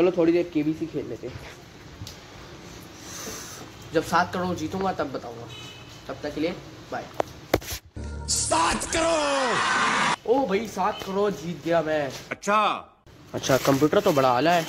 चलो थोड़ी देर केबीसी खेल लेते हैं। जब सात करोड़ जीतूँगा तब बताऊँगा। तब तक के लिए बाय सात करोड़! ओ भाई सात करोड़ जीत गया मैं। अच्छा। अच्छा कंप्यूटर तो बड़ा आला है।